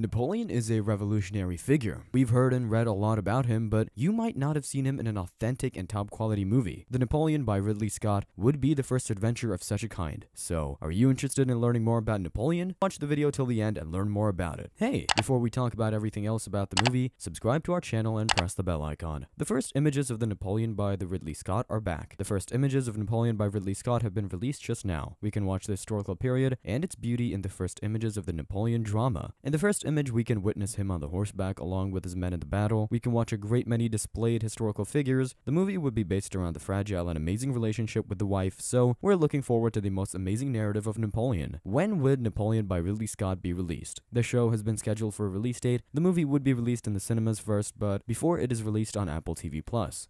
Napoleon is a revolutionary figure. We've heard and read a lot about him, but you might not have seen him in an authentic and top quality movie. The Napoleon by Ridley Scott would be the first adventure of such a kind. So, are you interested in learning more about Napoleon? Watch the video till the end and learn more about it. Hey, before we talk about everything else about the movie, subscribe to our channel and press the bell icon. The first images of the Napoleon by the Ridley Scott are back. The first images of Napoleon by Ridley Scott have been released just now. We can watch the historical period and its beauty in the first images of the Napoleon drama. In the first image, we can witness him on the horseback along with his men in the battle. We can watch a great many displayed historical figures. The movie would be based around the fragile and amazing relationship with the wife, so we're looking forward to the most amazing narrative of Napoleon. When would Napoleon by Ridley Scott be released? The show has been scheduled for a release date. The movie would be released in the cinemas first, but before it is released on Apple TV+.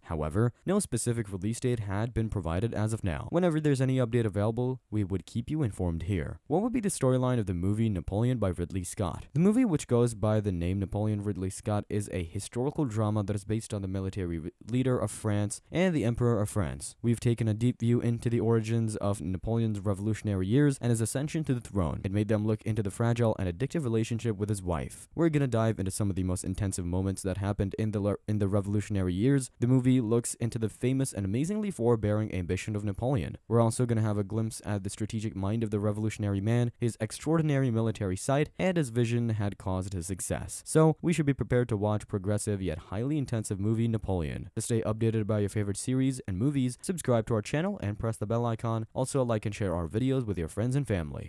However, no specific release date had been provided as of now. Whenever there's any update available, we would keep you informed here. What would be the storyline of the movie Napoleon by Ridley Scott? The movie, which goes by the name Napoleon Ridley Scott, is a historical drama that is based on the military leader of France and the Emperor of France. We've taken a deep view into the origins of Napoleon's revolutionary years and his ascension to the throne. It made them look into the fragile and addictive relationship with his wife. We're gonna dive into some of the most intensive moments that happened in the in the revolutionary years. The movie looks into the famous and amazingly forbearing ambition of Napoleon. We're also gonna have a glimpse at the strategic mind of the revolutionary man, his extraordinary military sight, and his vision had caused his success. So we should be prepared to watch progressive yet highly intensive movie Napoleon. To stay updated about your favorite series and movies, subscribe to our channel and press the bell icon. Also like and share our videos with your friends and family.